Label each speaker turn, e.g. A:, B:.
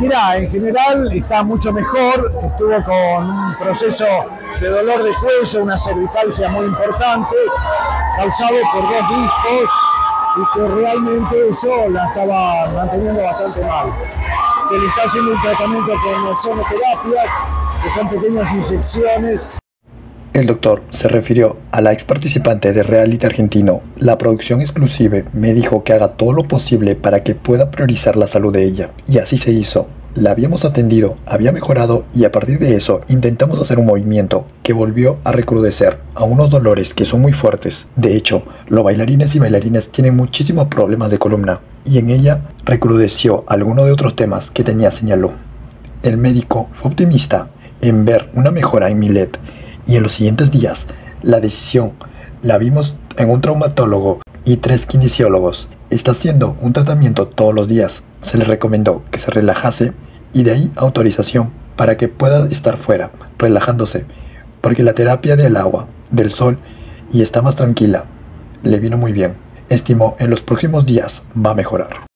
A: Mira, en general está mucho mejor, estuvo con un proceso de dolor de cuello, una cervicalgia muy importante, causado por dos discos y que realmente eso la estaba manteniendo bastante mal. Se le está haciendo un tratamiento con ozonoterapia, que son pequeñas inyecciones
B: el doctor se refirió a la ex participante de reality argentino. La producción exclusive me dijo que haga todo lo posible para que pueda priorizar la salud de ella. Y así se hizo. La habíamos atendido, había mejorado y a partir de eso intentamos hacer un movimiento que volvió a recrudecer a unos dolores que son muy fuertes. De hecho, los bailarines y bailarines tienen muchísimos problemas de columna y en ella recrudeció algunos de otros temas que tenía señaló. El médico fue optimista en ver una mejora en Milet y en los siguientes días la decisión la vimos en un traumatólogo y tres kinesiólogos. Está haciendo un tratamiento todos los días. Se le recomendó que se relajase y de ahí autorización para que pueda estar fuera, relajándose, porque la terapia del agua, del sol y está más tranquila. Le vino muy bien. Estimó en los próximos días va a mejorar.